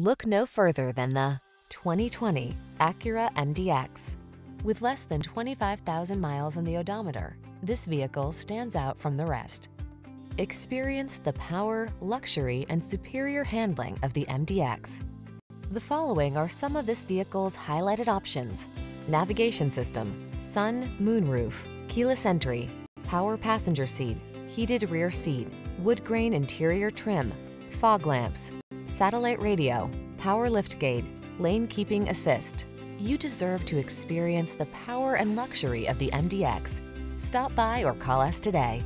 Look no further than the 2020 Acura MDX. With less than 25,000 miles on the odometer, this vehicle stands out from the rest. Experience the power, luxury, and superior handling of the MDX. The following are some of this vehicle's highlighted options. Navigation system, sun, moonroof, keyless entry, power passenger seat, heated rear seat, wood grain interior trim, fog lamps, satellite radio, power liftgate, lane keeping assist. You deserve to experience the power and luxury of the MDX. Stop by or call us today.